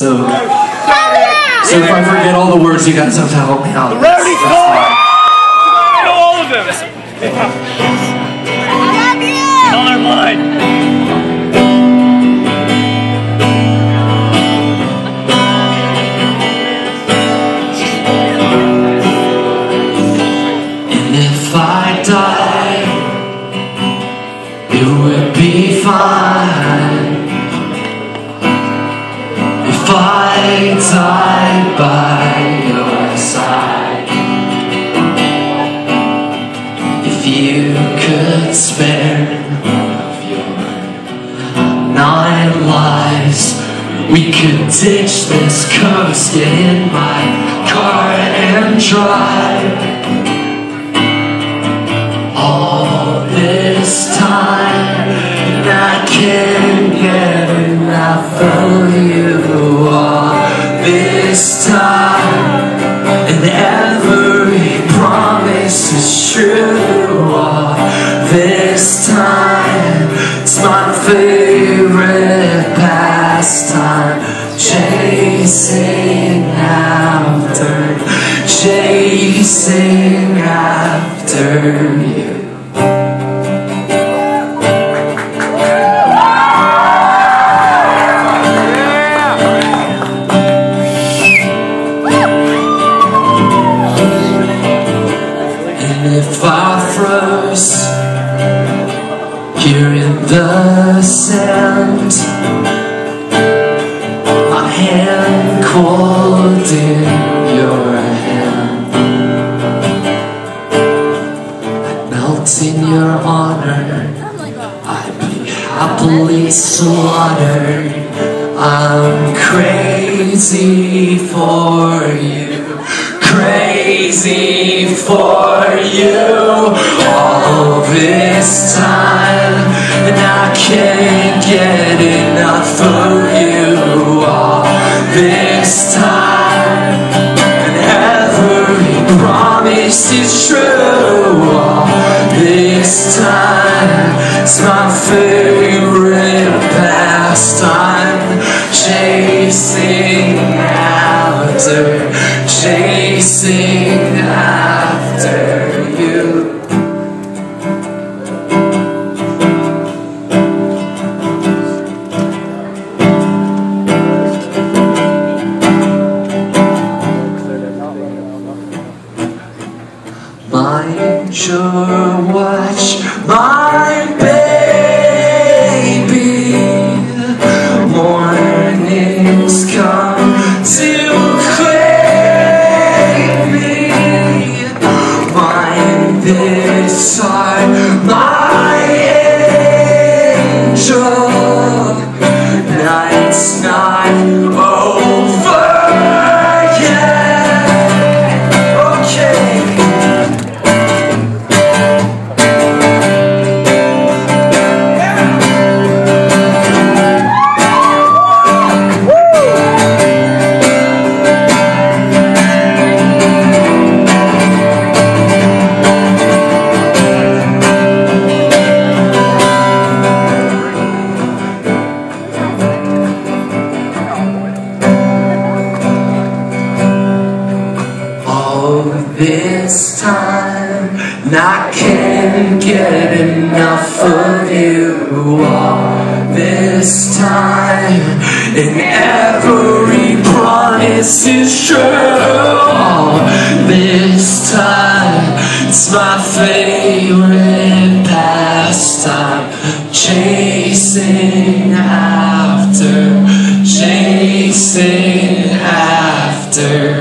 So, so if I forget all the words, you guys have to help me out. Rowdy That's Cole! I know all of them! I love you! On our mind! And if I die, it would be fine. I die by your side, if you could spare one of your nine lives, we could ditch this coast, get in my car and drive. Chasing after, chasing after you. And if I froze here in the sand, cold in your hand, I'd melt in your honor. I'd be happily slaughtered. I'm crazy for you, crazy for you. All this time, and I can't this time, and every promise is true. All this time, it's my favorite pastime. Chasing after, chasing watch, my baby. Mornings come to claim me. Find this heart, my angel. This time I can't get enough of you. All this time and every promise is true. All this time it's my favorite pastime. Chasing after chasing after